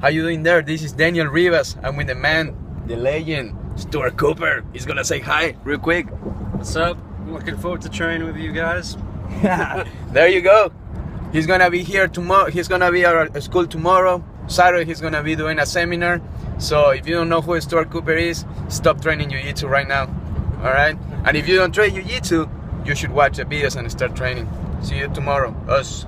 How you doing there? This is Daniel Rivas. I'm with the man, the legend, Stuart Cooper. He's gonna say hi real quick. What's up? I'm looking forward to training with you guys. there you go. He's gonna be here tomorrow. He's gonna be at our school tomorrow. Saturday he's gonna be doing a seminar. So if you don't know who Stuart Cooper is, stop training jiu-jitsu right now. All right. And if you don't train jiu-jitsu, you should watch the videos and start training. See you tomorrow. Us.